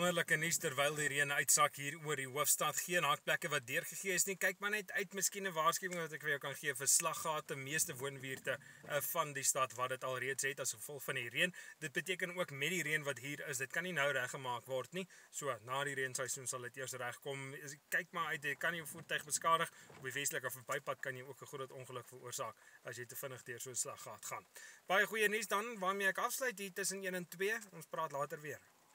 wonderlike nuus terwyl die reën uitsak hier oor die hoofstad. Geen hakplekke wat deurgegee is nie. Kyk maar net uit, miskien 'n waarskuwing wat ek vir jou kan gee vir slaggate, meeste woonbuurte eh, van die stad wat dit alreeds het as gevolg van die reën. Dit beteken ook met die reën wat hier is, dit kan nie nou reggemaak word nie. So na die reenseisoen sal dit eers regkom. Kyk maar uit, jy kan jou voertuig beskadig. Op die Weselike verbypad kan jy ook 'n groot ongeluk veroorsaak as jy te vinnig deur so 'n slaggat gaan. Baie goeie nuus dan waarmee ek afsluit hier tussen 1 en 2. Ons praat later weer.